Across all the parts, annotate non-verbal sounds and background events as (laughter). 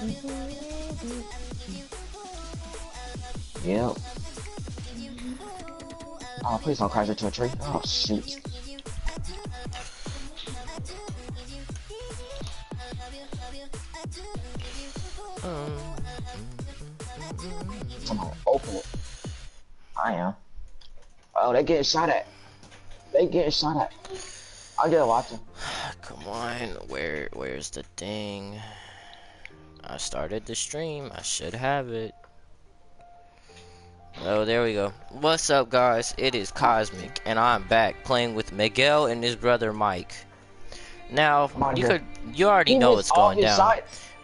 Yep. Oh, please don't crash into a tree. Oh, shoot. Come on, open it. I am. Oh, they getting shot at. They getting shot at. I'm just watching. Come on, where where's the thing? I started the stream. I should have it. Oh, there we go. What's up, guys? It is Cosmic, and I'm back playing with Miguel and his brother Mike. Now, you could you already He know what's going down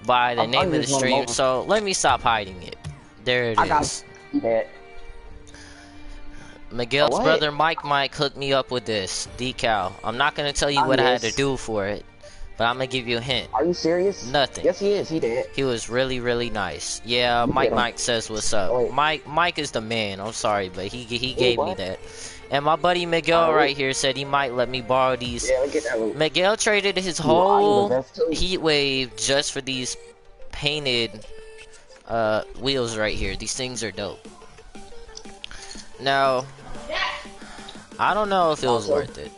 by the I'm- name of the stream. So let me stop hiding it. There it I is. Miguel's What? brother Mike Mike hooked me up with this decal. I'm not gonna tell you I what I had to do for it, but I'm gonna give you a hint. Are you serious? Nothing. Yes, he is. He did. He was really, really nice. Yeah, Mike get. Mike says what's up. Wait. Mike Mike is the man. I'm sorry, but he he gave me that. And my buddy Miguel Alright. right here said he might let me borrow these. Yeah, at that. Look. Miguel traded his Ooh, I need the whole heat wave just for these painted uh, wheels right here. These things are dope. Now, I don't know if it was worth it.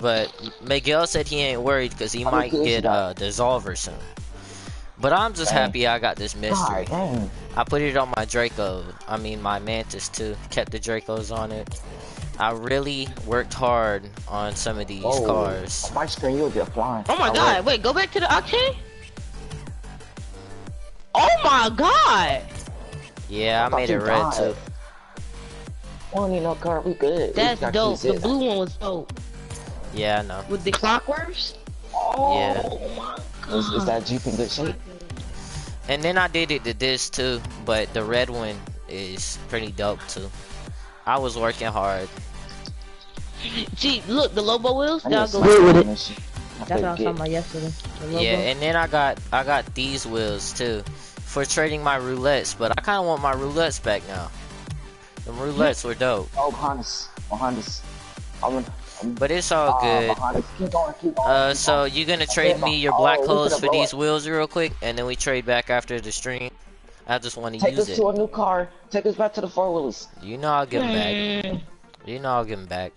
But Miguel said he ain't worried because he might get a uh, Dissolver soon. But I'm just Dang. happy I got this mystery. God. I put it on my Draco. I mean my Mantis too. Kept the Dracos on it. I really worked hard on some of these Whoa. cars. On my screen, you'll get flying. Oh my I god, worked- wait, go back to the octane? Oh my god! Yeah, I thought made it red died. too. We don't need no car. We good. We dope. The blue one was dope. Yeah, I know. With the clockworks? Oh Yeah. my Is, is that Jeep in good shape? And then I did it to this too, but the red one is pretty dope too. I was working hard. Gee, look, the Lobo wheels, I need y'all to go with it. That's what I was talking about yesterday. Yeah, and then I got I got these wheels too for trading my roulettes, but I kind of want my roulettes back now. The roulettes were dope, Oh, Hondas. Oh, Hondas. I'm gonna. I'm, but it's all uh, good. Hondas. Keep going. Keep going. Uh, so going. you gonna trade me your oh, black clothes for these wheels real quick, and then we trade back after the stream. I just want to Take use us it. to a new car. Take us back to the four wheelers. You know I'll give them back. Mm, You know I'll give them back.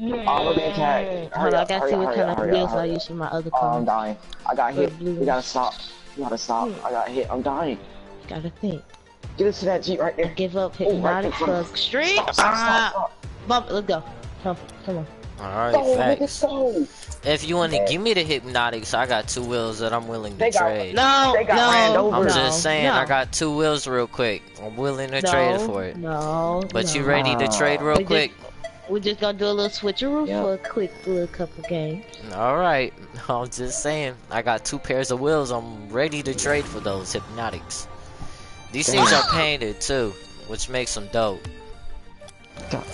mm. Oh, we're. Hold on, I gotta see what kind of wheels I hurry use for my other Oh, I'm car. dying. I got hit. We gotta stop. We gotta stop. I got hit. I'm dying. Gotta think. Get us to that Jeep right there. Give up Oh, right hypnotic there. for street. Stop, stop, Ah, stop. bump. Let's go. Come, come on. All Go, facts. If you want to Yeah. give me the hypnotics, I got two wheels that I'm willing to They got- trade. No, They got no, ran over. I'm no, just saying, no, I got two wheels real quick. I'm willing to no, trade for it. No, But no. you ready to Uh, trade real we just- quick? We're just gonna do a little switcheroo Yeah. for a quick little couple games. All right. (laughs) I'm just saying, I got two pairs of wheels. I'm ready to trade for those hypnotics. These Damn. things are painted too, which makes them dope. God,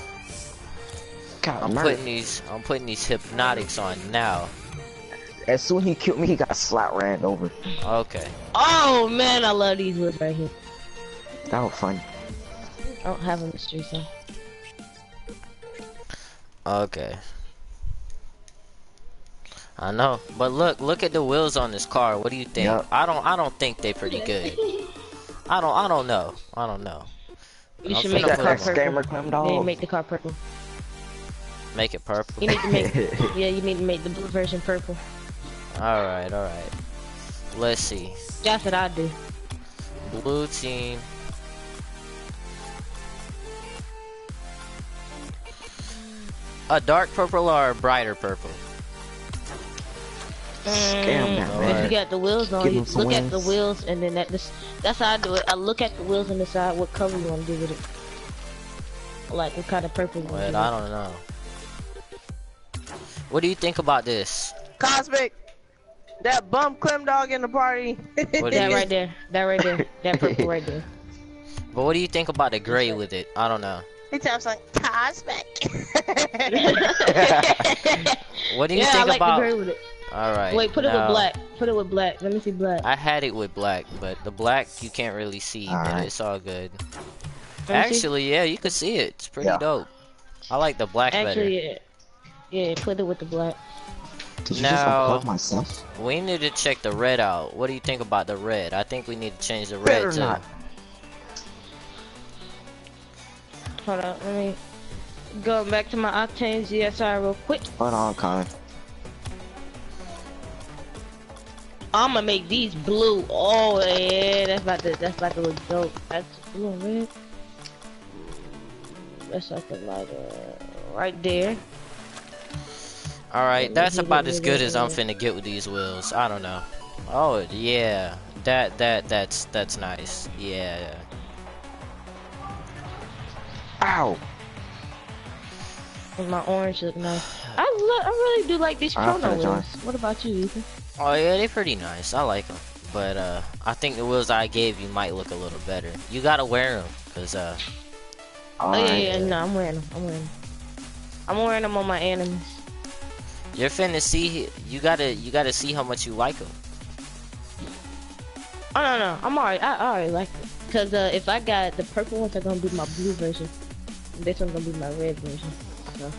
God I'm mercy. putting these, I'm putting these hypnotics on now. As soon as he killed me, he got slap ran over. Okay. Oh man, I love these wheels right here. That was fun. I don't have a in the streets though. Okay. I know, but look, look at the wheels on this car. What do you think? Yup. I don't, I don't think they pretty good. I don't, I don't know. I don't know. You I'm should make the car them That on. purple. scammer clam You dog. make the car purple. Make it purple. You need to make (laughs) yeah, you need to make the blue version purple. All right, all right. Let's see. That's what I do. Blue team. A dark purple or a brighter purple? Mm, Scam that If you got the wheels on, Give you him some look at the wheels and then that this that's how I do it. I look at the wheels and decide what color you want to do with it. Like what kind of purple you want Wait. I don't know. What do you think about this? Cosmic, that bum Clem dog in the party. What That you, right there. That right there. That (laughs) purple right there. but what do you think about the gray with it? I don't know. he sounds like Cosmic. (laughs) What do you yeah, I think like about? the gray with it. All right. Wait, put it now, with black. Put it with black. Let me see black. I had it with black, but the black you can't really see, but Alright. it's all good. Let me see. Actually, yeah, you can see it. It's pretty Yeah. dope. I like the black better. Actually, yeah. Yeah, put it with the black. Did you Now- just unplug myself? We need to check the red out. What do you think about the red? I think we need to change the red Better too. not. Hold on, let me go back to my Octane ZSI real quick. Hold on, Colin. I'm gonna make these blue. Oh yeah, that's about to that's about to look dope. That's blue and red. That's like a lighter right there. All right, that's about as good as I'm yeah. finna get with these wheels. I don't know. Oh yeah, that that that's that's nice. Yeah. Ow! And my orange look nice. I lo- I really do like these I'm chrono wheels. What about you, Ethan? Oh yeah, they're pretty nice. I like them. But uh, I think the wheels I gave you might look a little better. You gotta wear them, cause uh, Oh yeah, Alright. yeah, no, I'm wearing them. I'm wearing them. I'm wearing them on my enemies. You're finna see. You gotta you gotta see how much you like them. Oh no, no, I'm alright. I, I already like it. Cause uh, if I got the purple ones, are gonna be my blue version. And this one's gonna be my red version. So.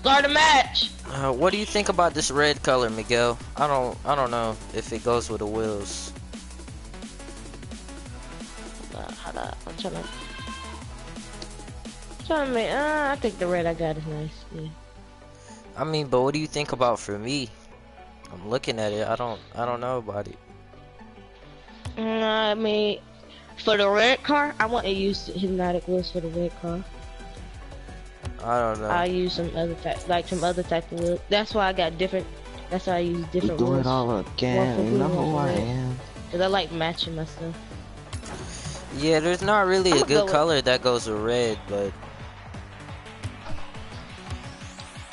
Start a match. Uh, what do you think about this red color, Miguel? I don't I don't know if it goes with the wheels. Uh, hold up. I'm trying to. Trying to make. Uh, I think the red I got is nice. Yeah. I mean, but what do you think about for me? I'm looking at it. I don't I don't know about it. Mm, I mean, for the red car, I want to use hypnotic wheels for the red car. I don't know. I use some other type, like some other type of wheels. That's why I got different. That's why I use You different do wheels. it all One for again. You blue, know one who for I am. Cause I like matching myself. Yeah, there's not really a (laughs) I'ma go good with- color that goes with red, but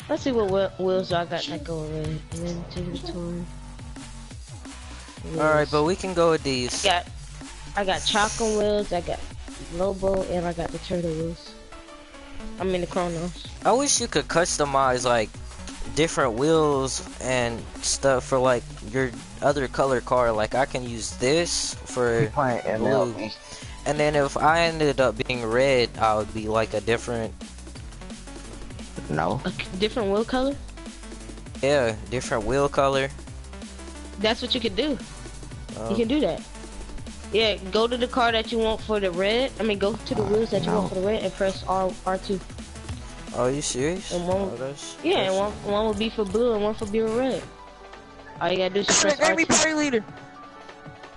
Let's see what wheels I got that go with red. And then take the tour. all right, but we can go with these. got I got Choco wheels, I got Lobo, and I got the turtle wheels. I mean the Chronos. I wish you could customize like different wheels and stuff for like your other color car. Like I can use this for, blue. And then if I ended up being red, I would be like a different, No. A c- different wheel color. yeah, different wheel color. That's what you could do. Oh. You can do that. Yeah, go to the car that you want for the red. I mean, go to the oh, wheels that you want for the red and press R R2. Are you serious? And one- Oh, that's- Yeah, and one one will be for blue and one for be red. All you gotta do is press Grammy R2. party leader.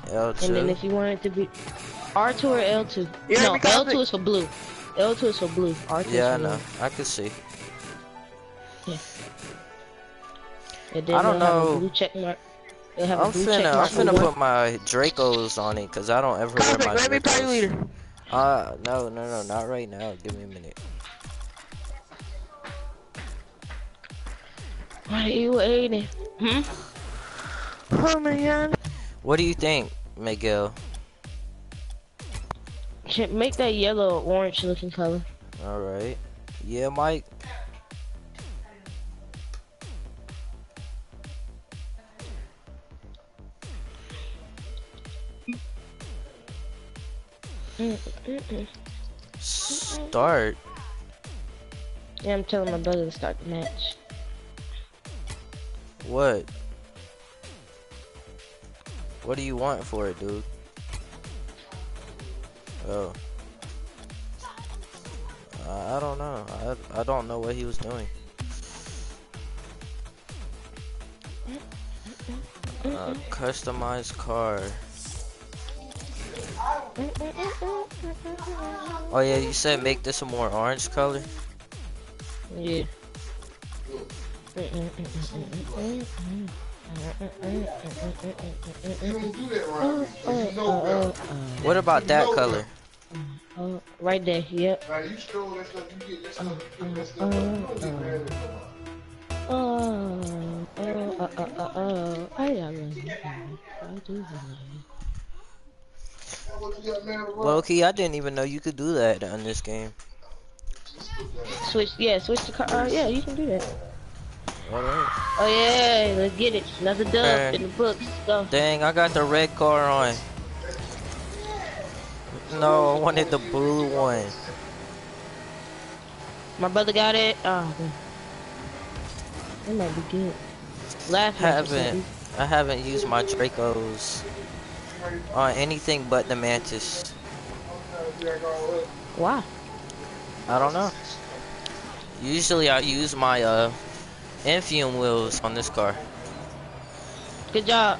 L2. And then if you want it to be R2 or L2. Yeah, no, L2 it- is for blue. L2 is for blue. R2 yeah, I is for know. red. I can see. And then I don't they'll have know. a blue check mark. They'll have a I'm blue check finna, I'm mark on finna put my Dracos on it because I don't ever wear Cosmic my Grammy party Dracos. leader. Uh, no, no, no, not right now. Give me a minute. What are you waiting? Hmm? Oh man. What do you think, Miguel? Make that yellow orange looking color. All right. Yeah, Mike. Start. Yeah, I'm telling my brother to start the match. What? What do you want for it, dude? Oh. I I don't know. I, I don't know what he was doing. Uh, customized car. Oh yeah, you said make this a more orange color. Yeah. What about that color? Oh, right there. Yep. Oh, oh, oh, oh, oh, oh. I love you. I do love you. What you got mad about? Low key, I didn't even know you could do that on this game. Switch, yeah, switch the car. Uh, yeah, you can do that. Alright. Oh yeah, let's get it. Another dub Alright. in the books. Go. Dang, I got the red car on. No, I wanted the blue one. My brother got it. Oh, man. It might be good. Last Haven't. I haven't used my Dracos on anything but the Mantis. Why? I don't know. Usually I use my uh Infium wheels on this car. Good job.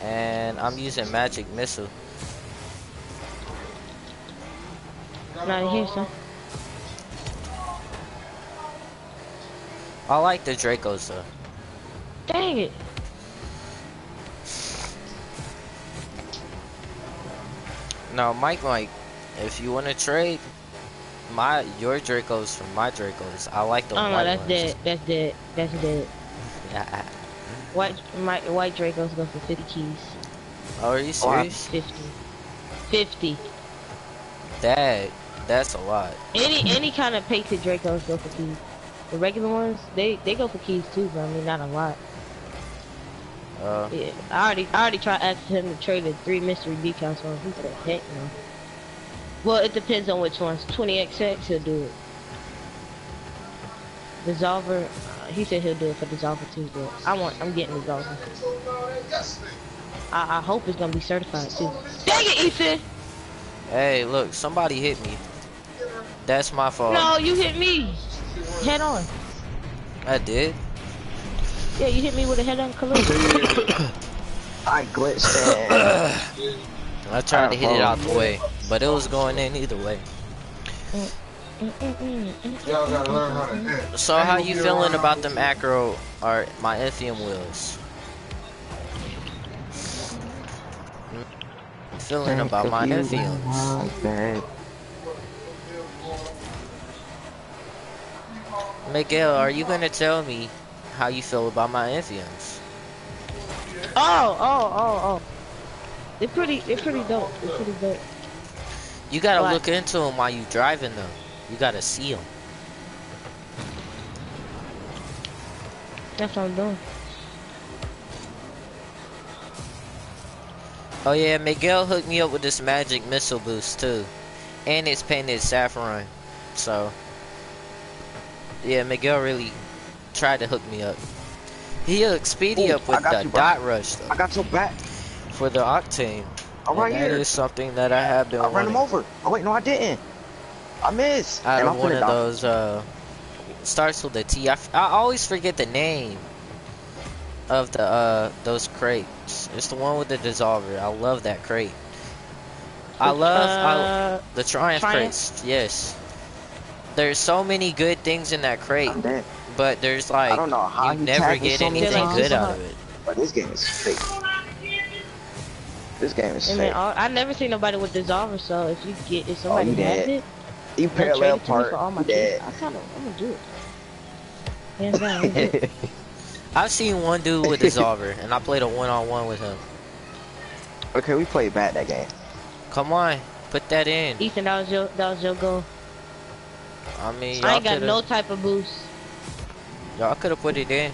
And I'm using Magic Missile. Not here, son. I like the Dracos though. Dang it. Now Mike Mike, if you wanna trade my your Dracos from my Dracos, I like the Oh no, that's ones. dead. That's dead. That's dead. Yeah. White, my, white Dracos go for 50 keys. Oh, are you serious? 50. 50. That that's a lot. Any any kind of painted Dracos go for keys. The regular ones, they they go for keys too, but I mean not a lot. Uh, Yeah, I already I already tried asking him to trade the three mystery decals him. He said heck no. Well, it depends on which ones. 20XX he'll do it. Dissolver, uh, he said he'll do it for Dissolver too, but I want I'm getting Dissolver. I, I hope it's gonna be certified too. Dang it, Ethan! hey, look, somebody hit me. That's my fault. No, you hit me. Head on. I did. Yeah, you hit me with a head on collision. (coughs) I glitched in. I tried to hit it out the uh-huh. way, but it was going in either way. Y'all gotta learn how to dance. So how you feeling about them acro or my Ethium wheels? Feeling about my Ethiums. Miguel, are you gonna tell me how you feel about my Ithiums? Oh, oh, oh, oh. They're pretty, they're pretty dope. They're pretty dope. You gotta look into them while you driving them. You gotta see them. That's what I'm doing. Oh yeah, Miguel hooked me up with this magic missile boost too. And it's painted saffron. So Yeah, Miguel really tried to hook me up. He hooked Speedy Ooh, up with the you, dot rush though, I got your back. for the octane. I'm And right that here. is something that I have been I ran him over. Oh wait, no, I didn't. I missed. out and of I'm one finna of die. those uh starts with a T. I, f- I always forget the name of the uh those crates. It's the one with the dissolver. I love that crate. I love I, Uh, the Triumph, Triumph? crates. Yes. There's so many good things in that crate, I'm dead. But there's like I don't know how you you never get so anything times. good out of it. But this game is fake. This game is I mean, fake. I, I never seen nobody with dissolver, so if you get, if oh, somebody you has it, You they'll trade parallel it to me part. for all my You kids. dead. I kind of, I'm gonna do it. Hands down, I'm gonna do it. (laughs) I've seen one dude with dissolver, and I played a one-on-one with him. okay, we played bad that game. Come on, put that in. Ethan, that was your, that was your goal. I mean, I ain't got coulda- no type of boost. Y'all could have put it in.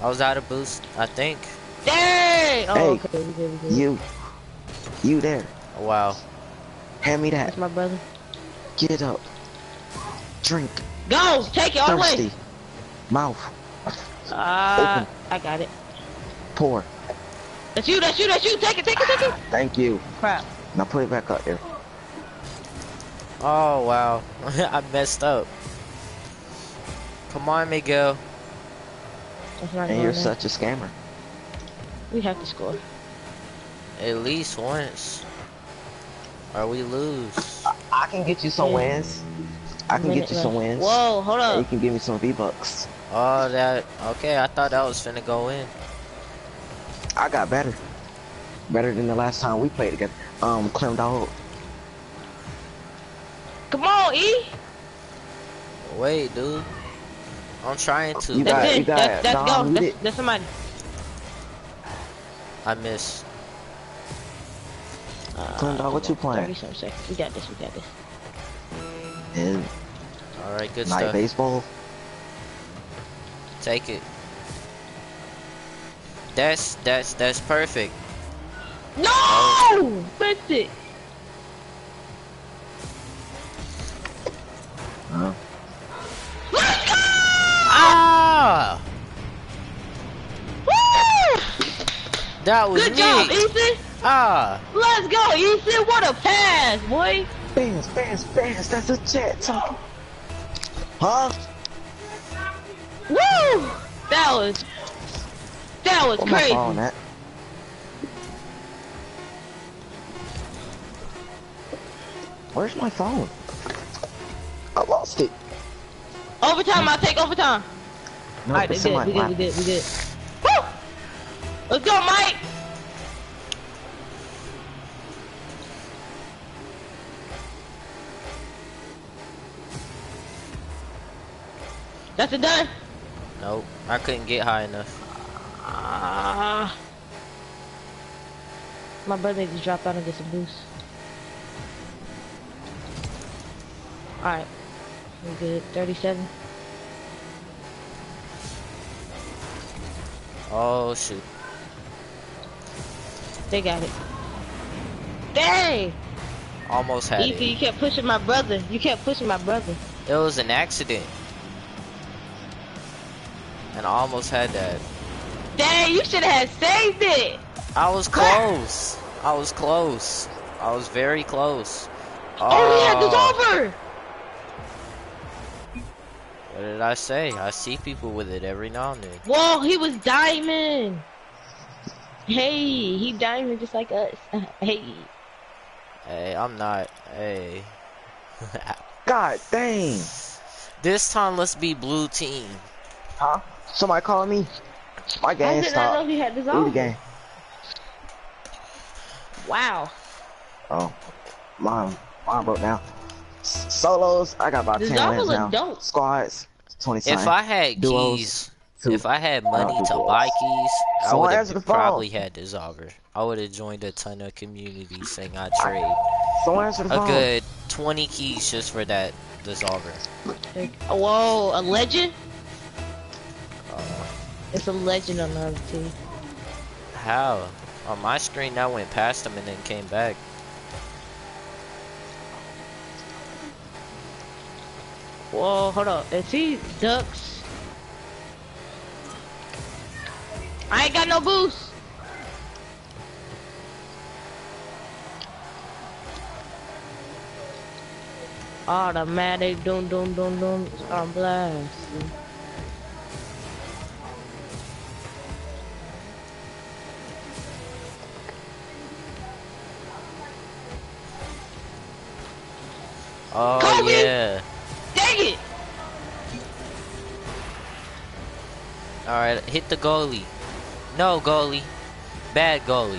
I was out of boost, I think. Dang! Oh, Hey, okay, we good, we good. You, you there? Wow. Hand me that. That's my brother. Get up. Drink. Go! Take it all the way! Thirsty. Mouth. Ah, I got it. Pour. That's you, that's you, that's you! Take it, take it, take it! Thank you. Crap. Now put it back up there. Oh, wow. (laughs) I messed up. Come on, Miguel. That's And you're in. such a scammer. We have to score. At least once. Or we lose. I can get you some Yeah. wins. I can get you some wins. Whoa, hold And you can give me some V-Bucks. Oh, that. Okay, I thought that was finna go in. I got better. Better than the last time we played together. Um, Clem Dog. Come on, E! Wait, dude. I'm trying to. You got That's it, it. you got That's, it. that's Dom, go. you That's, did. that's somebody. I miss. Uh, Clem Dog, what you playing? 30 some seconds. We got this, we got this. And Alright, good night stuff. baseball. Take it. That's that's that's perfect. No! Missed it! Huh? That was Good me. job, Ethan. Ah, Let's go, Ethan. What a pass, boy. Fans, fans, fans. That's a chat talking. Huh? Woo! That was that was Where my crazy. phone at? Where's my phone? I lost it. Overtime, I'll take overtime. No, Alright, we it's in good, we good, lap. we good, we good. Let's go, Mike! That's it done? nope. I couldn't get high enough. Ah. my brother just dropped out and get some boost. Alright. We good. 37. Oh shoot. They got it. Dang! Almost had Ethan, it. you kept pushing my brother. You kept pushing my brother. It was an accident. And I almost had that. Dang, you should have saved it. I was close. I was close. I was very close. Oh, he had this Oh, over. What did I say? I see people with it every now and then. Whoa, he was diamond. Hey, he diamond just like us. (laughs) hey. Hey, I'm not. Hey. (laughs) God dang. this time, let's be blue team. Huh? Somebody calling me? My I game did not know stopped. he had this Leave the game. Wow. Oh. Mine, mine broke now. S- Solos, I got about This 10 Zava wins look now. dope. Squads, 20 If. I had Duos, keys, two. If I had money to buy keys, I would have probably had Dissolver. I would have joined a ton of communities saying I trade Someone answer the a phone. good 20 keys just for that Dissolver. Whoa, a legend? Uh, It's a legend on the other team. how? On my screen, that went past him and then came back. Whoa, hold on. Is he ducks? I ain't got no boost. Automatic, dum dum dum dum, on blast. Oh, Kobe! yeah. Dang it! Alright, hit the goalie. No goalie. Bad goalie.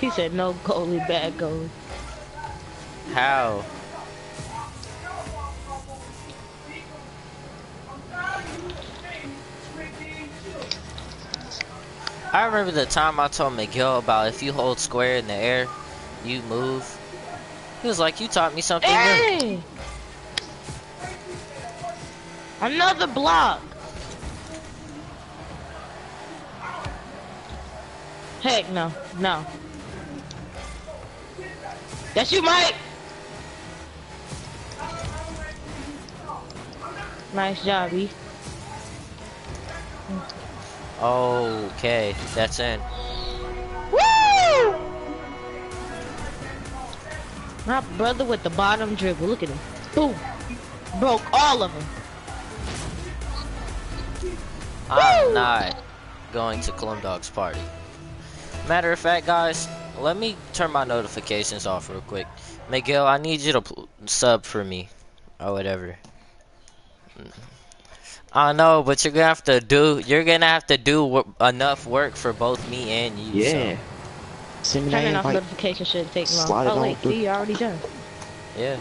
He said no goalie, bad goalie. How? I remember the time I told Miguel about if you hold square in the air, you move. He was like, you taught me something new. Another block. Heck no, no. That's you, Mike. Nice job, E. Okay, that's in. Woo! My brother with the bottom dribble. Look at him. Boom. Broke all of them. I'm Woo! not going to Clum Dog's party. Matter of fact, guys, let me turn my notifications off real quick. Miguel, I need you to pl- sub for me, or whatever. Mm. I know, but you're gonna have to do. You're gonna have to do wo- enough work for both me and you. Yeah. Send me Turning off invite. notification shouldn't take long. Oh wait, through. see, you already done. yeah.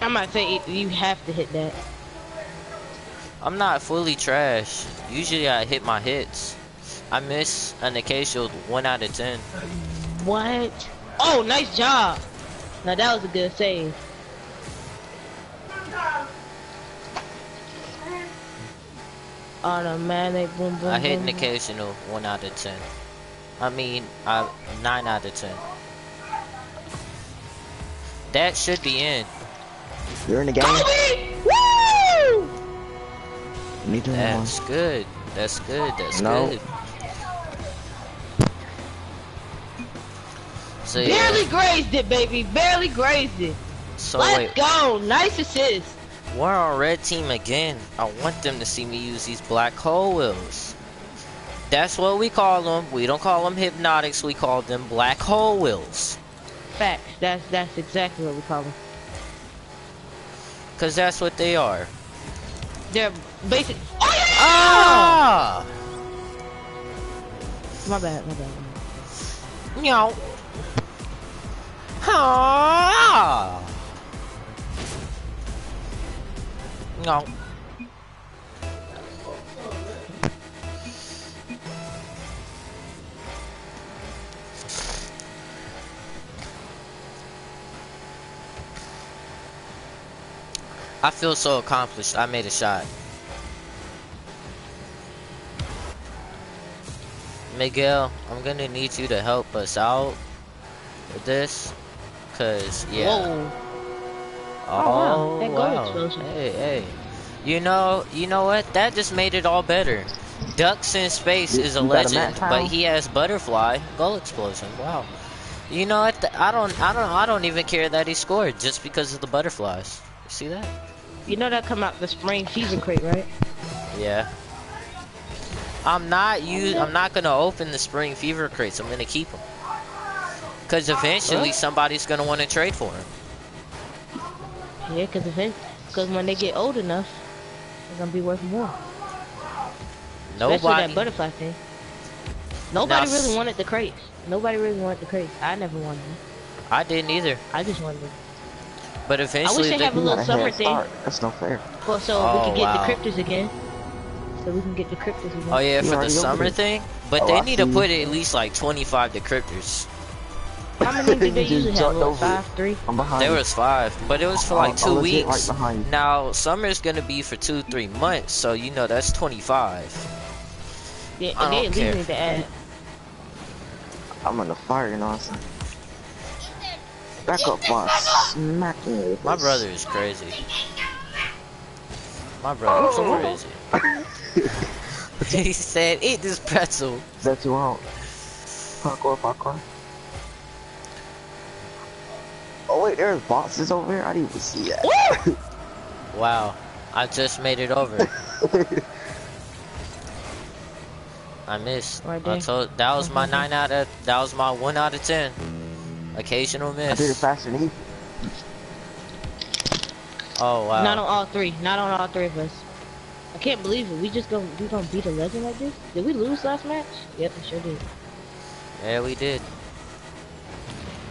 I might say you have to hit that. I'm not fully trash. Usually I hit my hits. I miss an occasional one out of ten. What? Oh, nice job. Now that was a good save. Automatic, boom, boom, I hit an occasional one out of ten. I mean, I nine out of ten. That should be in. You're in the game. Woo! Neither am I. That's good. That's good. That's No. good. So Barely grazed it, baby. Barely grazed it. So Let's wait, go. Nice assist. we're on red team again. I want them to see me use these black hole wheels. That's what we call them. We don't call them hypnotics. We call them black hole wheels. Facts. That's that's exactly what we call them. Cause that's what they are. They're basic. Oh yeah! Ah! My bad. My bad. Meow. Ah! No. I feel so accomplished. I made a shot. Miguel, I'm gonna need you to help us out with this. Cause yeah. Whoa. Oh, oh wow, that goal wow. Hey, hey. You know, you know what? That just made it all better. Ducks in space You- is a you a legend, but he has butterfly goal explosion. Wow. You know what? I don't, I don't, I don't even care that he scored just because of the butterflies. You see that? You know that come out the spring fever crate, right? Yeah. I'm not use. I'm not gonna open the spring fever crates. I'm gonna keep them. Cause eventually What? somebody's gonna want to trade for them. Yeah, cause if cause when they get old enough, they're gonna be worth more. Especially Nobody. that butterfly thing. Nobody Now, really wanted the crates. Nobody really wanted the crates. I never wanted them. I didn't either. I just wanted them. But eventually, they they- have a little got a head summer thing. start. That's no fair. Well, so Oh, we can get wow. the cryptos again. So we can get the cryptos again. Oh yeah, You for the summer opened thing. But Oh, they I need to put at least like 25 decryptors. How many do (laughs) they You just usually have? jumped What, over five, three? I'm behind. There was five, but it was for I'll- like I'll two oh, weeks. Right behind you. Now summer's gonna be for two, three months, so you know that's 25. Yeah, I and they don't care. need to add. I'm on the fire, you Back up, boss. Smack me. My brother is crazy. My brother is oh. crazy. (laughs) he said, "Eat this pretzel." Is that too out? Parkour, parkour. Oh wait, there's boxes over here. I didn't even see that. (laughs) Wow, I just made it over. (laughs) I missed. I told that was my nine out of that was my one out of ten. Occasional miss. I did it miss. faster than he. Oh wow. Not on all three. Not on all three of us. I can't believe it. We just gonna we gonna beat a legend like this? Did we lose last match? Yep, we sure did. Yeah, we did.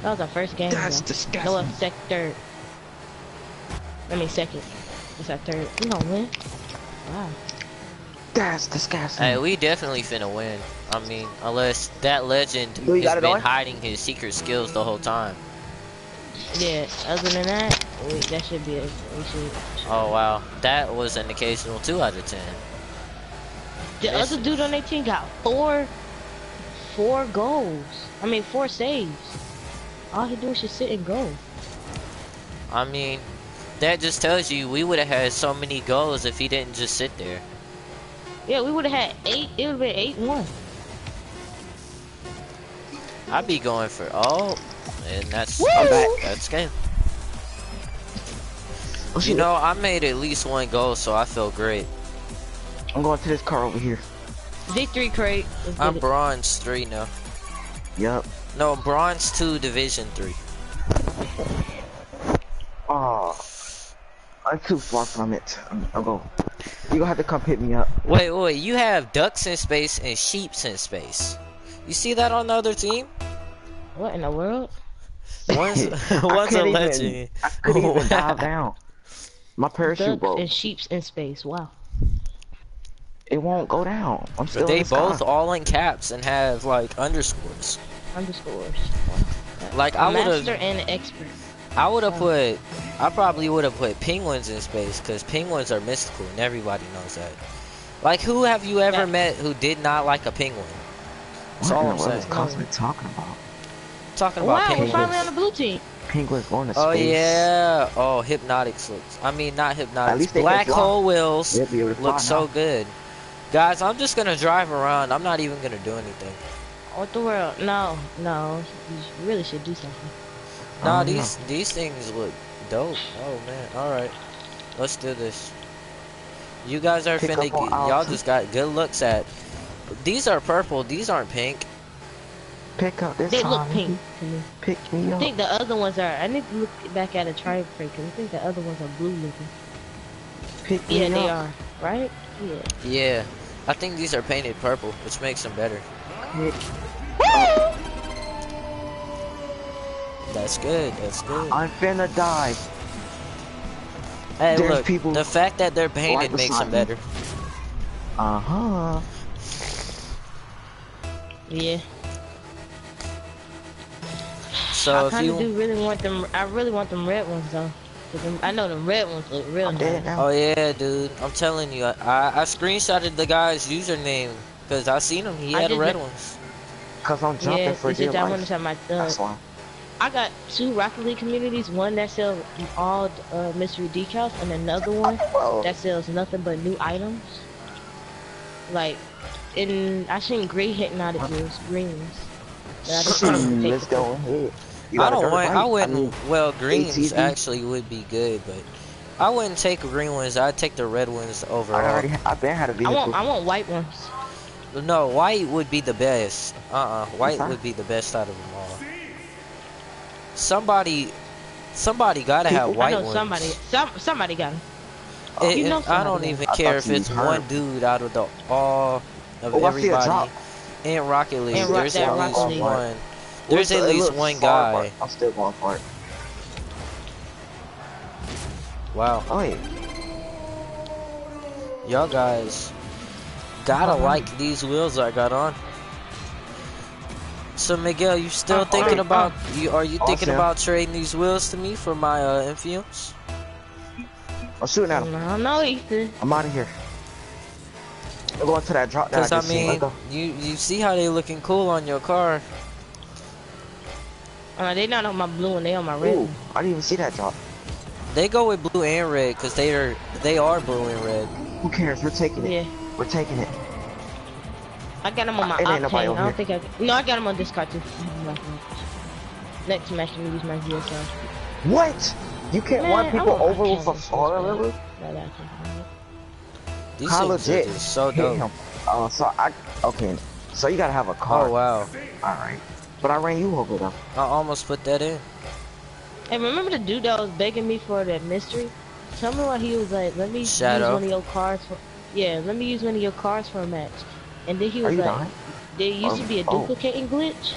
That was our first game. That's though. disgusting. No, uh, sec third. I mean second. It's our third. We gonna win. Wow. That's disgusting. Hey, we definitely finna win. I mean, unless that legend You has been on? hiding his secret skills the whole time. Yeah. Other than that, we, that should be it. We should. Oh wow, that was an occasional two out of ten. The Yes. other dude on their team got four, four goals. I mean, four saves. All he do is just sit and go. I mean, that just tells you we would have had so many goals if he didn't just sit there. Yeah, we would have had eight. It would have been eight one. I'd be going for oh, and that's I'm back. that's game. Oh, You know, I made at least one goal, so I feel great. I'm going to this car over here. Victory crate. Let's I'm bronze three now. Yup. No, bronze two, division three. Oh, I'm too far from it. I'm, I'll go. You gonna have to come pick me up. Wait, wait, you have ducks in space and sheeps in space. You see that on the other team? What in the world? One's, (laughs) (laughs) one's a couldn't even- legend. I couldn't even (laughs) dive down. My parachute Ducks broke. and sheeps in space. Wow. It won't go down. I'm still in They the both sky. all in caps and have like underscores. Underscores. Like I would have. master and an expert. I would have put, I probably would have put penguins in space because penguins are mystical and everybody knows that. Like who have you ever Yeah. met who did not like a penguin? That's What all in I'm the world saying. is Cosmic talking about? talking about Wow, we're penguins. finally on the blue team. Penguins going to oh, space. Oh yeah. Oh, hypnotics looks. I mean, not hypnotics. least they can Black hole wheels They'll be able to fly look so now. good. Guys, I'm just gonna drive around. I'm not even gonna do anything. What the world? No, no. You really should do something. Nah, Oh, these these things look dope. Oh man. All right, let's do this. You guys are Pick finna. up on get- Y'all just got good looks at. These are purple. These aren't pink. Pick up this They look pink to me. Pick me up. I think the other ones are. I need to look back at a tribe frame because I think the other ones are blue looking. Pick me Yeah, they up. are. Right? Yeah. Yeah, I think these are painted purple, which makes them better. Pick. That's good. That's good. I'm finna die. Hey, There's look, people the fact that they're painted makes them better. Uh huh. Yeah. So I kind of do really want them. I really want them red ones though. 'Cause them, I know the red ones look real I'm nice. oh yeah, dude, I'm telling you, I, I, I screenshotted the guy's username because I seen him. He I had did red that- ones. Cause I'm jumping Yeah, for it's dear just I want life. to have my That's why. I got two Rocket League communities. One that sells all uh, mystery decals, and another one that sells nothing but new items. Like, in I seen gray hypnotic wheels, green ones. But I just wanted to take let's go ahead. You I don't want. bike? I wouldn't. mean, well, greens ATV. actually would be good, but I wouldn't take green ones. I'd take the red ones I already. I've been had a vehicle. want I want white ones. No, white would be the best. Uh-uh, white would be the best out of them all. Somebody, somebody gotta have People- I white know ones. somebody some somebody got them. It- You it- know I don't even I care if it's heard. one dude out of the all of Oh, I see a everybody drop. in Rocket League. In Ro- There's that at Rocket least League. one. There's Looks- at it least one guy. I'm still going for it. Wow, Oh yeah. y'all guys gotta like these wheels I got on. So Miguel, you still Uh, thinking uh, about you? Are you thinking Awesome. about trading these wheels to me for my uh, Infiums? I'm shooting at him. I don't know, Ethan. I'm out of here. We're going to that drop that Because I I just mean, Let's you you see how they looking cool on your car. Uh, they not on my blue and they on my red. Ooh. I didn't even see that drop. They go with blue and red because they are they are blue and red. Who cares? We're taking it. Yeah. We're taking it. I got them on my It ain't nobody octane. I don't think I. No, I got them on discard too. Next match, I'm gonna use my ZSL. What? You can't Man, run I people over with a cameras, far man. river? No, that's. These How legit? just so Hit dope. him. Oh, so I okay. So you gotta have a car. Oh wow, All right. But I ran you over though. I almost put that in. Hey, remember the dude that was begging me for that mystery? Tell me why he was like, let me Shadow. use one of your cars for. Yeah, let me use one of your cars for a match. And then he Are was you like, dying? there used to be a Oh. duplicating glitch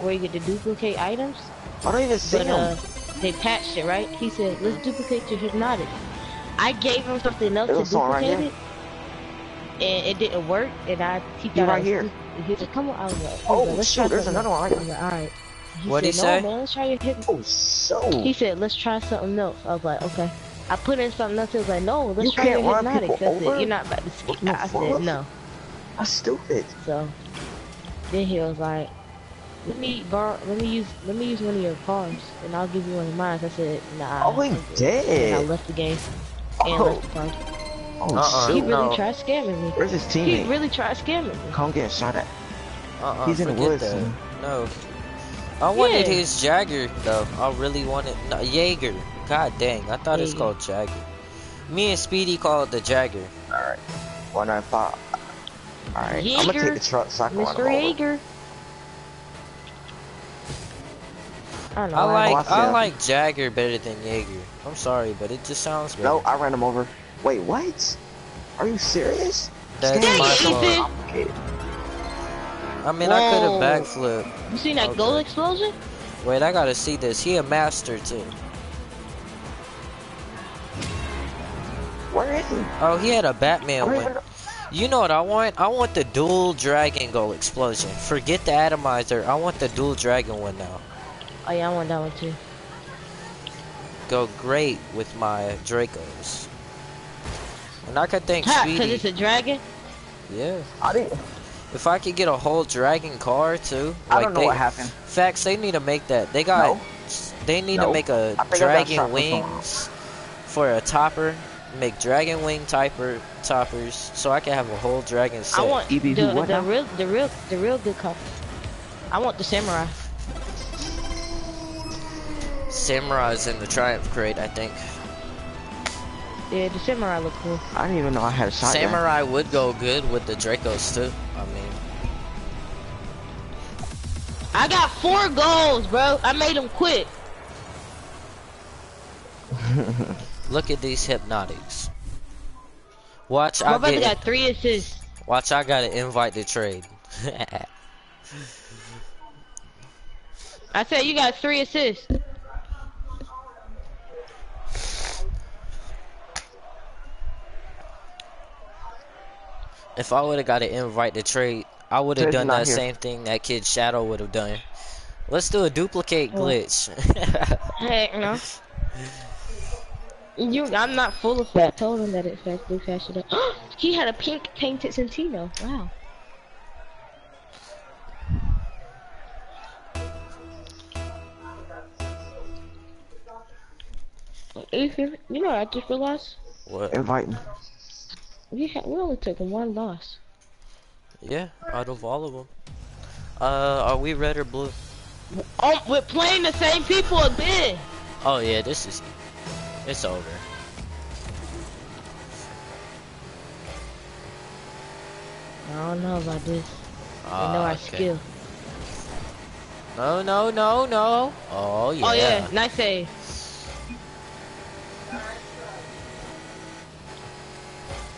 where you get to duplicate items. I don't even see But him. uh, they patched it, right? He said, let's duplicate your hypnotic. I gave him something else There's to a song right duplicate it, and it didn't work. And I he He thought I right was here. stupid. He was like, come on, I was like, Oh, let's shoot, try there's another one right I like, all right. He What'd he said, say? No, man, let's try your hypnotic. Oh, so He said, let's try something else. I was like, okay. I put in something else. He was like, no, let's You try can't your run hypnotic. people I said, over you're not about to with skip. no I said, no. That's stupid. So then he was like, let me borrow, let me use, let me use one of your cars, and I'll give you one of mine. I said, nah. Oh, he I'm good." And I left the game and Oh, left the party. oh Uh-uh. He really no. tried scamming me. Where's his He really tried scamming me. Come get shot at. Uh-uh, He's in the forget woods, that. No. I wanted Yeah. his Jagger though. I really wanted no, Jaeger. God dang, I thought it's Jaeger. called Jagger. Me and Speedy called it the Jagger. Alright. 195. Alright. I'm gonna take the truck so I can Mr. over. Yeager. I don't know. I like I I like Jagger better than Jaeger. I'm sorry, but it just sounds better. No, I ran him over. Wait, what? Are you serious? That's This my is so fault. Ethan. complicated. I mean, I could have Whoa. backflip. You seen that Okay. goal explosion? Wait, I gotta see this. He a master too. Where is he? Oh, he had a Batman I don't one. Even know. You know what I want? I want the dual dragon goal explosion. Forget the atomizer. I want the dual dragon one now. Oh yeah, I want that one too. Go great with my Dracos. And I could think Ha, cause it's a dragon. Yeah. I didn't. If I could get a whole dragon car too, I don't know they, what happened. Facts, they need to make that. They got. No. They need No. to make a I think I got shot dragon wings for a topper. Make dragon wing typer toppers, so I can have a whole dragon set. I want EBV the what the real the real the real good cop. I want the samurai. samurais in the Triumph crate, I think. Yeah, the samurai look cool. I didn't even know I had a shotgun. Samurai would go good with the Dracos too. I mean, I got four goals, bro. I made them quit. (laughs) look at these hypnotics. Watch, My I brother get. got three assists. Watch, I gotta invite the trade. (laughs) I said you got three assists. if I would have got an invite the trade, I would have done that here. same thing that kid Shadow would have done. Let's do a duplicate What? glitch. (laughs) Heck no. You, I'm not full of that. Told him that it fast blew faster than. (gasps) he had a pink painted Centino. Wow. Ethan, you know what I just realized? what? Invite me. We had, we only took one loss. Yeah, out of all of them. Uh, are we red or blue? Oh, we're playing the same people again. Oh yeah, this is. It's over. I don't know about this. I know Ah, our okay. skill. No, no, no, no. Oh yeah. Oh yeah, nice save.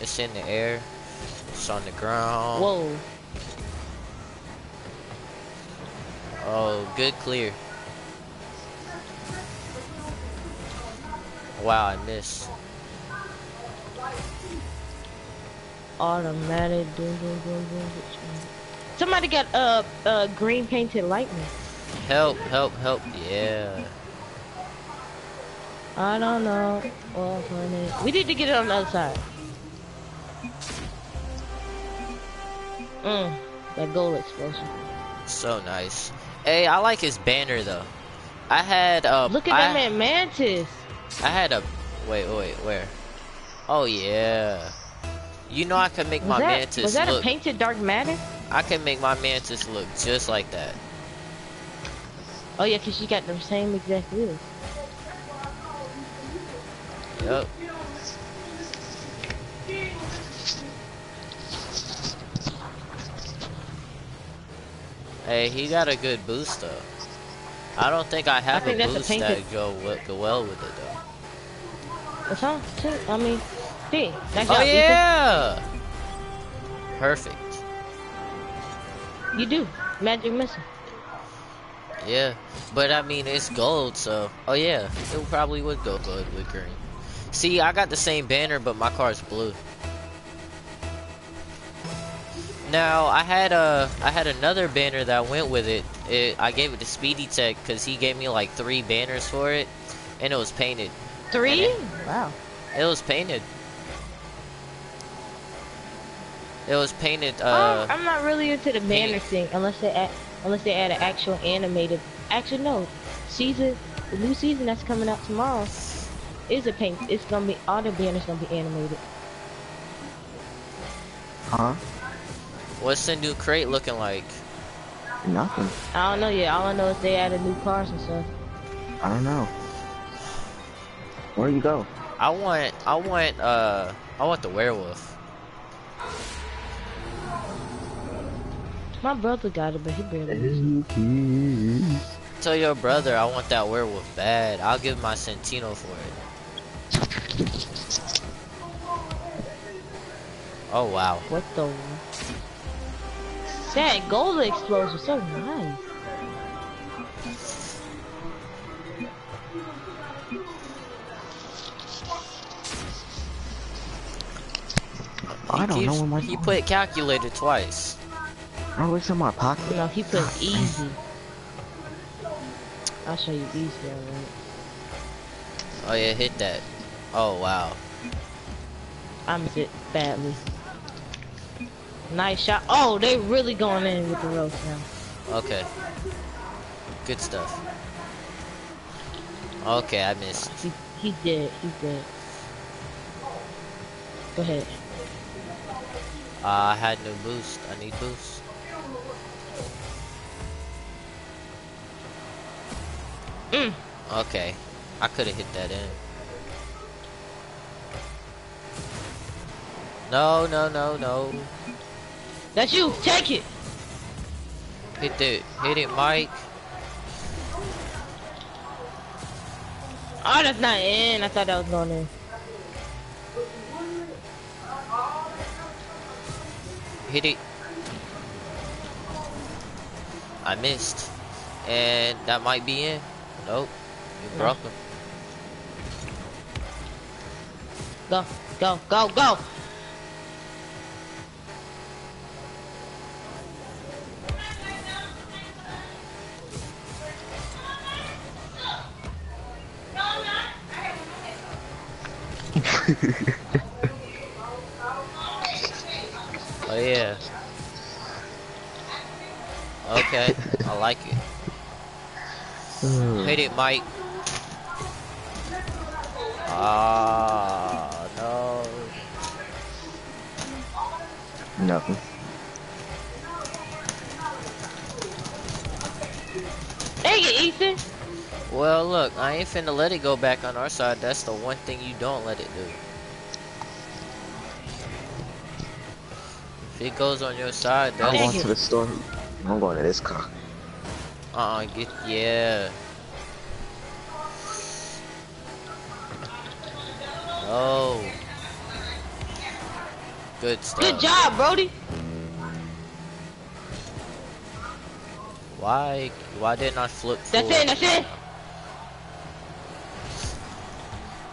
It's in the air. It's on the ground. Whoa. Oh, good clear. Wow, I missed. Automatic. Somebody got uh uh green painted lightning. Help, help, help. Yeah. I don't know. We need to get it on the other side. Mm, that gold explosion. So nice. Hey, I like his banner though. I had uh Look at I, that man, Mantis. I had a wait, wait, where? Oh yeah. You know I can make Was my that, mantis was that look a painted dark matter? I can make my mantis look just like that. Oh yeah, cause she got the same exact wheels. Yup. Hey, he got a good boost though. I don't think I have think a a boost painted- that go go well with it though. What's on? I mean, see, nice Oh job, Ethan. yeah! Perfect. You do. Magic missile. Yeah, but I mean it's gold, so oh yeah, it probably would go good with green. See, I got the same banner, but my car's blue. Now I had a I had another banner that went with it. It I gave it to Speedy Tech because he gave me like three banners for it, and it was painted. Three? it- Wow. It was painted. It was painted. Uh, I'm not really into the banner painted. thing unless they add, unless they add an actual animated. Actually, no. Season, the new season that's coming out tomorrow is a paint. It's gonna be all the banners gonna be animated. Huh? what's the new crate looking like? Nothing. I don't know yet. All I know is they added new cars and stuff. I don't know. Where you go? I want, I want, uh, I want the werewolf. My brother got it, but he barely. Tell your brother I want that werewolf bad. I'll give my Centino for it. Oh wow. What the? That gold explosion so nice. I He don't know keeps- where my He phone put calculator twice. Oh, it's in my pocket. No, he put (laughs) easy. I'll show you easy, alright. Oh yeah, hit that. Oh wow. I'm it badly. Nice shot. Oh, they really going in with the roast now. Okay. Good stuff. Okay, I missed. He, he did. He did. Go ahead. Uh, I had no boost. I need boost. Mm. Okay. I could have hit that in. No, no, no, no. That's you. Take it. Hit it. Hit it, Mike. Oh, that's not in. I thought that was going in. Hit it. I missed. And that might be in. Nope. You broke him. Go, go, go, go. (laughs) Oh yeah. Okay, I like it. Hit it, Mike. Ah, no. Nothing. Dang it, Ethan. Well, look, I ain't finna let it go back on our side. That's the one thing you don't let it do. If it goes on your side, I'm going to the store. I'm going to this car. uh, get yeah. Oh. Good stuff. Good job, Brody. Why? Why didn't I flip? That's forward? it. That's it.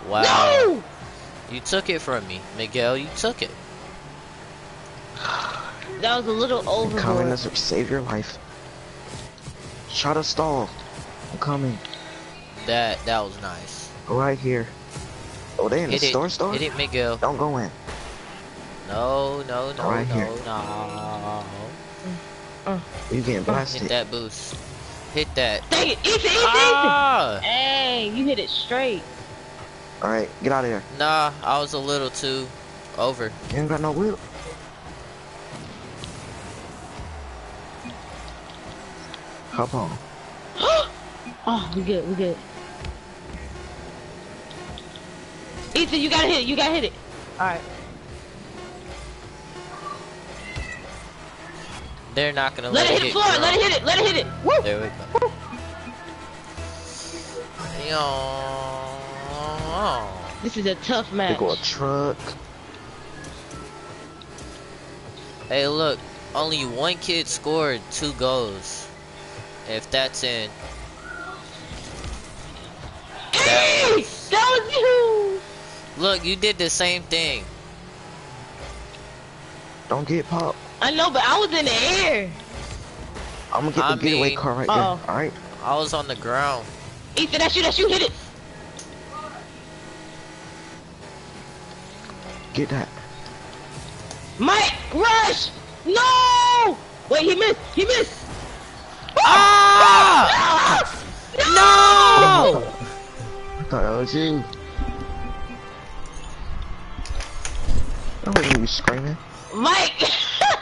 Wow. No. You took it from me, Miguel. You took it. That was a little I'm coming overboard. to save your life. Shot a stall. I'm coming. That that was nice. Right here. Oh, they in Hit the it. store store? Hit it, Miguel. Don't go in. No, no, no, Right no, here. no. Uh, uh. You getting uh. blasted. Hit that boost. Hit that. Dang it, Ethan, Ethan, Ethan. Ah! Hey, you hit it straight. Alright, get out of here. Nah, I was a little too over. You ain't got no whip. Hop on. (gasps) Oh, we good, we good. Ethan, you gotta hit it, you gotta hit it. Alright. They're not gonna Let let, it hit the floor, let it hit it, let it hit it. Woo! There we go. Yo. This is a tough They match. go a truck. Hey, look. Only one kid scored two goals. If that's in. Hey! That was you! Look, you did the same thing. Don't get popped. I know, but I was in the air. I'm gonna get I the getaway car right Uh-oh. there. Alright? I was on the ground. Ethan, that's you, that's you, hit it. Get that. Mike, rush! No! Wait, he missed, he missed. Ah! (laughs) No! I thought that was you. I wasn't you screaming. Mike!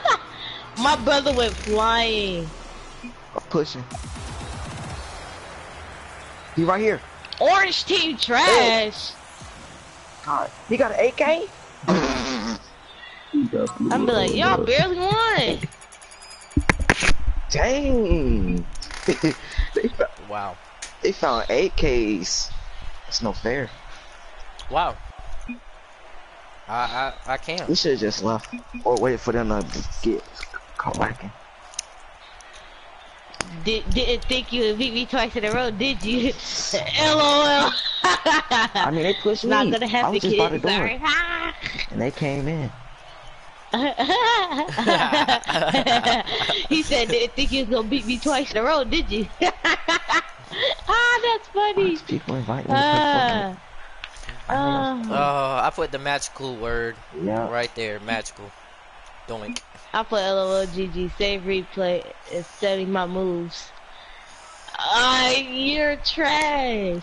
(laughs) My brother went flying. I'm pushing. He right here. Orange team trash. God, he got an AK? I'm be like, y'all barely won. Dang. they, (laughs) found, Wow. they found AKs. That's no fair. Wow. I I I can't. We should have just left or waited for them to get caught lacking. Did, didn't think you would beat me twice in a row, did you? (laughs) LOL. I mean, they pushed me. Not gonna have I was to just by the kid. door, Sorry. (laughs) and they came in. (laughs) he said, didn't think you was gonna beat me twice in a row, did you? ah, that's funny. these people invite me to play Ah. Ah. Oh, I put the magical word Yeah. right there. Magical. Doink. I put LOL GG, save replay, and study my moves. Ah, you're trash.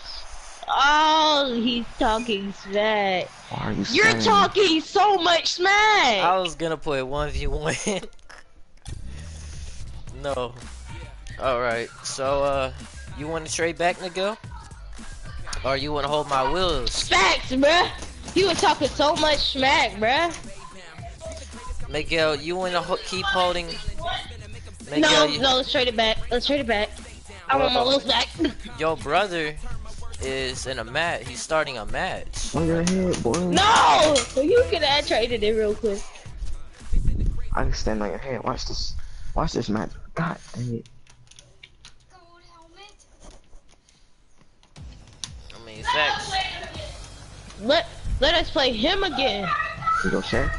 Oh, he's talking smack. Why are you You're saying- talking so much smack. I was gonna put 1v1. no. Alright, so, uh, you wanna trade back, Miguel? Or you wanna hold my wheels? Facts, bruh. He was talking so much smack, bruh. Miguel, you wanna ho keep holding? Miguel, no, you- no, let's trade it back. Let's trade it back. I want my Uh-oh. wheels back. (laughs) your brother is in a match. He's starting a match. On your head, boy. no! You could have traded it real quick. I can stand on your head. Watch this. Watch this match. God dang it. I mean, facts. Let let us play him again. You go share?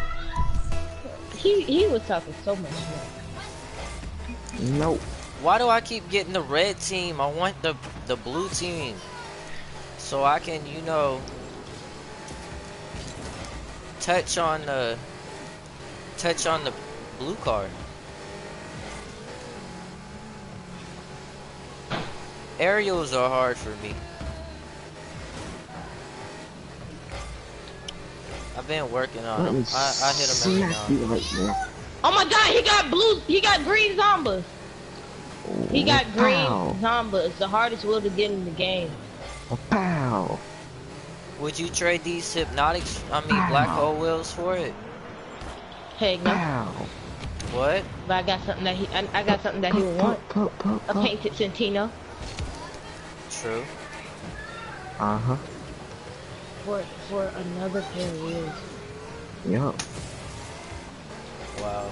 He he was talking so much smack. Nope. Why do I keep getting the red team? I want the the blue team. So I can, you know, touch on the touch on the blue card. Aerials are hard for me. I've been working on him. I, I hit him every now. right there. Oh my god, he got blue he got green zombas. He got green Pow. zombas, the hardest will to get in the game. Pow. Would you trade these hypnotics? I mean, black hole wheels for it? Hey, no. Pow. What? But I got something that he I, I got something that he would want. Pup, pup, A painted Centino True. Uh huh. For for another pair of wheels. Yeah. Wow.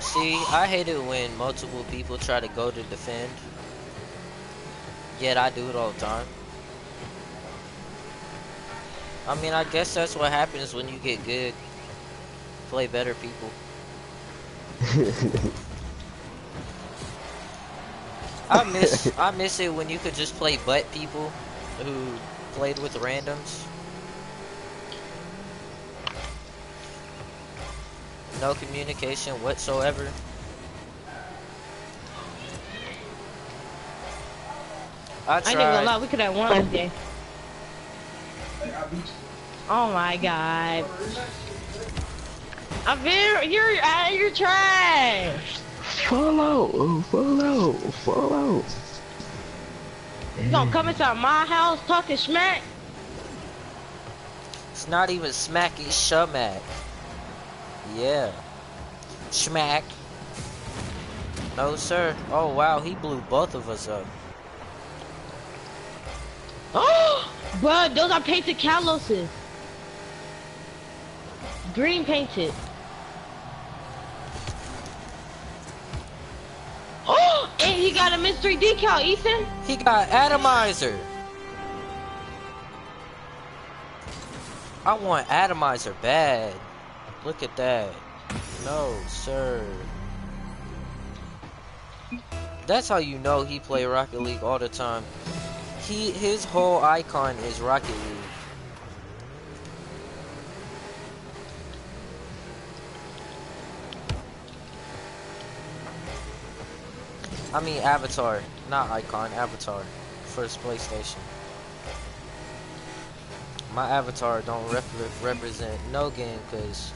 See, I hate it when multiple people try to go to defend. Yet I do it all the time. I mean, I guess that's what happens when you get good. Play better people. (laughs) I miss I miss it when you could just play butt people who played with randoms. No communication whatsoever. I I ain't even gonna lie, we could have won this game. Oh my god. I'm very you're uh, you're trash. follow, follow, follow. You gonna come inside my house talking smack? It's not even smacky shumack. Yeah. Smack. No sir. Oh wow, he blew both of us up. (gasps) Oh, bro, those are painted Kaloses. Green painted. Oh, (gasps) and he got a mystery decal, Ethan. He got atomizer. I want atomizer bad. Look at that. No, sir. That's how you know he play Rocket League all the time. He his whole icon is Rocket League. I mean Avatar, not icon, Avatar. First PlayStation. My avatar don't rep represent no game because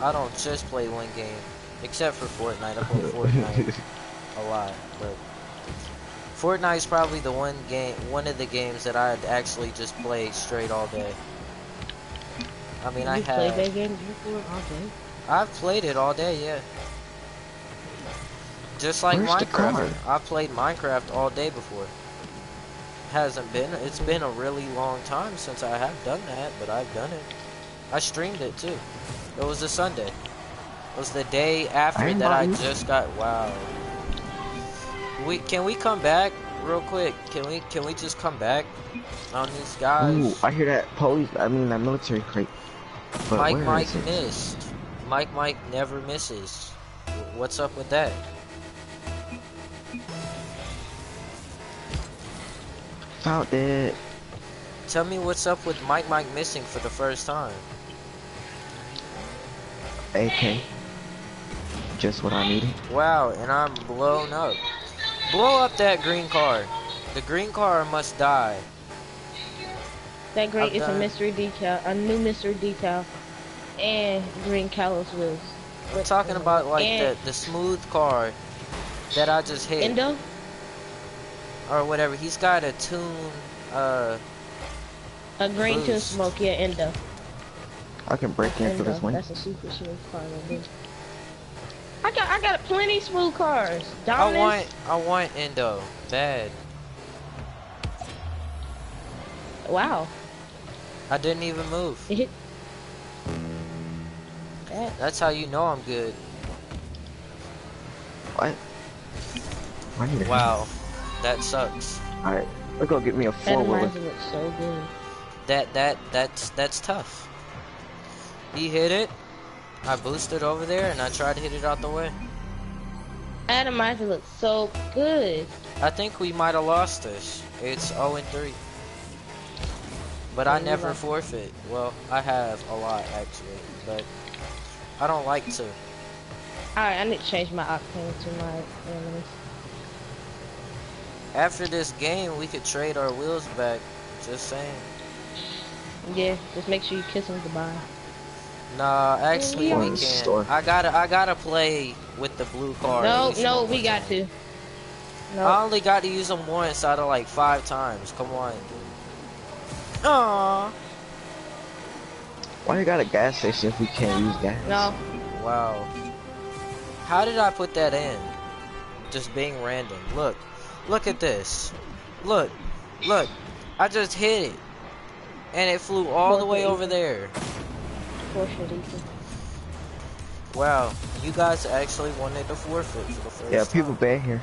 I don't just play one game, except for Fortnite. I play Fortnite (laughs) a lot, but Fortnite is probably the one game, one of the games that I'd actually just play straight all day. I mean, I have you played have. that game before all day. I've played it all day, yeah. Just like Where's Minecraft. I played Minecraft all day before. Hasn't been it's been a really long time since I have done that, but I've done it. I streamed it too. It was a Sunday. It was the day after I that I just got wow. We can we come back real quick? Can we can we just come back on these guys? Ooh, I hear that police. I mean that military crate. But Mike Mike missed. Mike Mike never misses. What's up with that? Found it. Tell me what's up with Mike Mike missing for the first time. AK. Just what I needed. Wow, and I'm blown up. Blow up that green car. The green car must die. That great I've is a mystery decal, a new mystery decal, and green Kalos wheels. I'm talking about like the, the smooth car that I just hit. Endo? Or whatever. He's got a tune, uh, A green tune Boost. smoke, yeah, Endo. I can break in for Endo. this win. That's a super smooth car. I got, I got plenty smooth cars. I want, I want Endo, bad. wow, I didn't even move. it hit. That, That's how you know I'm good. What? I need a Wow, that sucks. Alright, let's go get me a that four wheeler. reminds me looks so good. That, that, that's, that's tough. He hit it. I boosted over there and I tried to hit it out the way. Atomizer looks so good. I think we might have lost this. It's 0 and 3. But I never forfeit. Well, I have a lot actually, but I don't like to. Alright, I need to change my octane to my enemies. After this game, we could trade our wheels back. Just saying. Yeah, just make sure you kiss them goodbye. Nah, actually Yeah. we Or can't. I gotta, I gotta play with the blue car. no, no, we got time. to. No. I only got to use them once out of like five times. Come on, dude. Aww. Why you got a gas station if we can't use gas? No. Wow. How did I put that in? Just being random. Look. Look at this. Look. Look. I just hit it. And it flew all the way over there. Forfeit Ethan. Wow. You guys actually wanted to forfeit for the first Yeah, time. people bad here.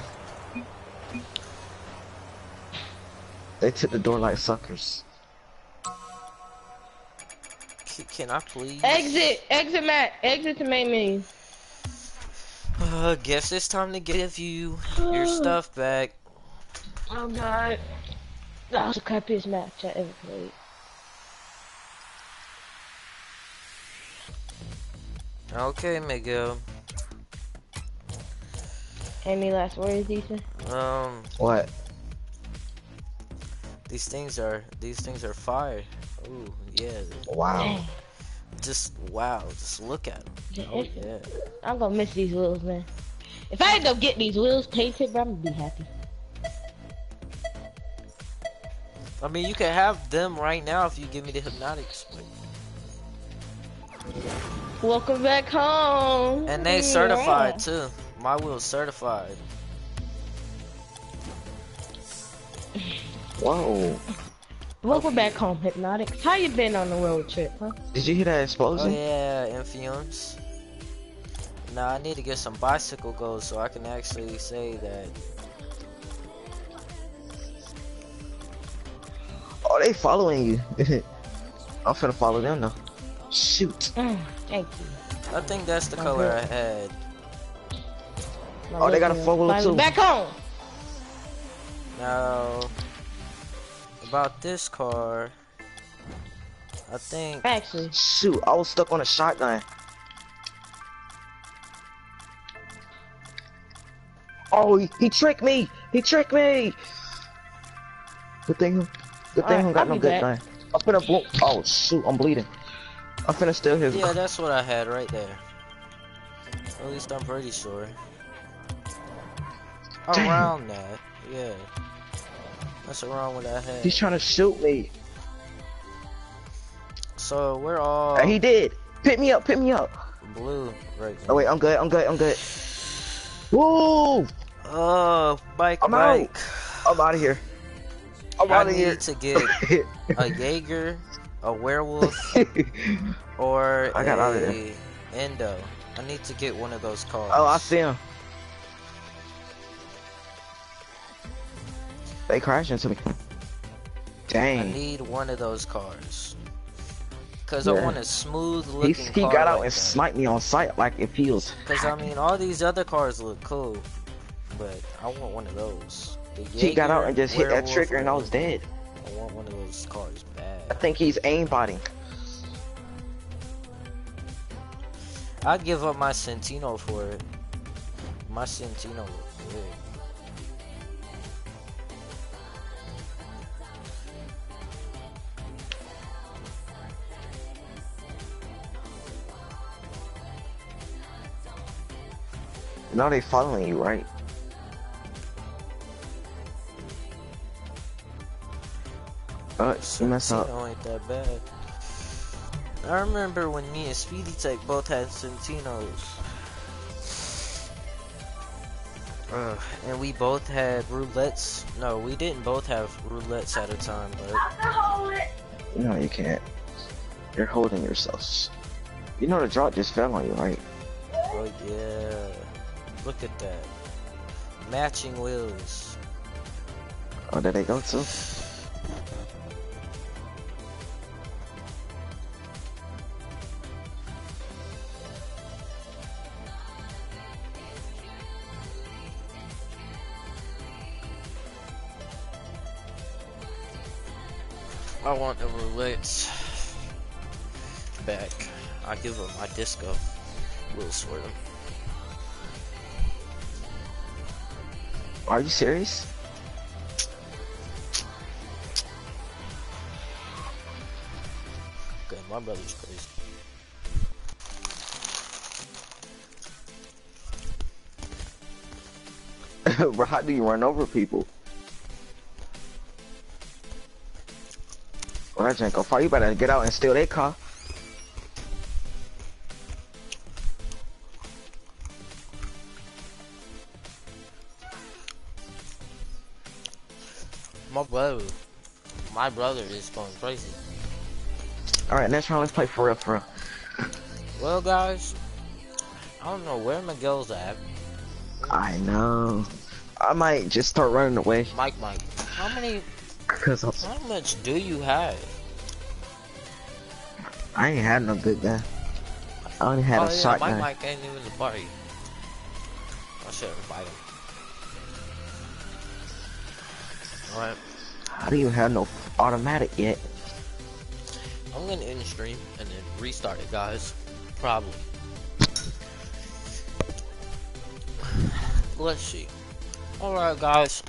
They took the door like suckers. C- Can I please? Exit! Exit Matt! Exit to main menu. Uh, guess it's time to give you your (sighs) stuff back. Oh god. That was the crappiest match I ever played. Okay, Miguel. Any last words, Ethan? Um, What? these things are these things are fire. Ooh, yeah. Wow. Dang. Just wow. Just look at them. Oh yeah. I'm gonna miss these wheels, man. If I end up getting these wheels painted, bro, I'm gonna be happy. I mean, you can have them right now if you give me the hypnotics. Welcome back home. And they Yeah. certified too. My wheel's certified. Whoa. Welcome back home, Hypnotics. How you been on the road trip, huh? Did you hear that explosion? Oh explosion? yeah, Infumes. Nah, I need to get some bicycle goals so I can actually say that. Oh, they following you. (laughs) I'm finna follow them now. Shoot. Mm, thank you. I think that's the My color bad. I had. My Oh, they got a little four-wheeler too. Back home. Now, about this car, I think. Actually, Shoot, I was stuck on a shotgun. Oh, he, he tricked me! He tricked me! Good thing, good thing I got I'll no good back. gun. I'm finna blow. Oh shoot, I'm bleeding. I'm finna steal his. Yeah, (laughs) that's what I had right there. At least I'm pretty sure. Damn. Around that, yeah. That's around what I had. He's trying to shoot me. So we're all Uh, he did. Pick me up, pick me up. blue right Now. Oh wait, I'm good, I'm good, I'm good. Woo! Oh, bike, I'm out. I'm out of here. I'm I need to get a Jaeger, a werewolf, (laughs) or I got a out of there. Endo. I need to get one of those cars. oh, I see him. They crashed into me. Dang. I need one of those cars. Cause Yeah. I want a smooth He, looking he car got out like and that. sniped me on sight like it feels. Cause I mean, all these other cars look cool, but I want one of those. The He got out and just hit that trigger and I was dead. I want one of those cars I think he's aimbotting. I'd give up my Centino for it. My Centino look good. No, they following you, right? Uh, you mess up. Centino ain't that bad. I remember when me and Speedy Tech both had Centinos. Uh, and we both had roulettes. No, we didn't both have roulettes at a time, but No, you can't. You're holding yourselves. You know the drop just fell on you, right? oh yeah. Look at that. Matching wheels. Oh, did they go too. I want the roulettes back. I give them my disco. Will swear. Are you serious? Okay, my brother's crazy. Bro, (laughs) how do you run over people? That ain't go far. You better get out and steal their car. My brother, my brother is going crazy. Alright, next round, let's play for real, for real. Well, guys, I don't know where Miguel's at. I know. I might just start running away. Mike, Mike, how many, (laughs) Cause how much do you have? I ain't had no good gun. I only had oh a yeah, shotgun. Mike, Mike ain't even the party. I should invite him. Alright, How do you have no automatic yet? I'm gonna end the stream and then restart it, guys. Probably. Let's see. Alright, guys.